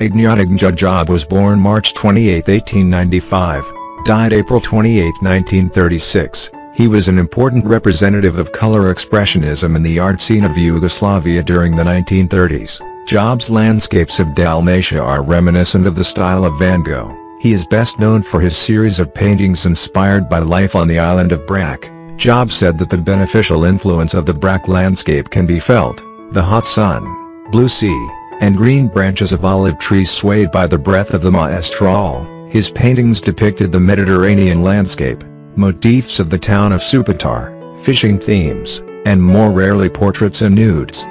Ignjat Job was born March 28, 1895, died April 28, 1936. He was an important representative of color expressionism in the art scene of Yugoslavia during the 1930s. Job's landscapes of Dalmatia are reminiscent of the style of Van Gogh. He is best known for his series of paintings inspired by life on the island of Brac. Job said that the beneficial influence of the Brac landscape can be felt, the hot sun, blue sea, and green branches of olive trees swayed by the breath of the maestral. His paintings depicted the Mediterranean landscape, motifs of the town of Supetar, fishing themes, and more rarely portraits and nudes.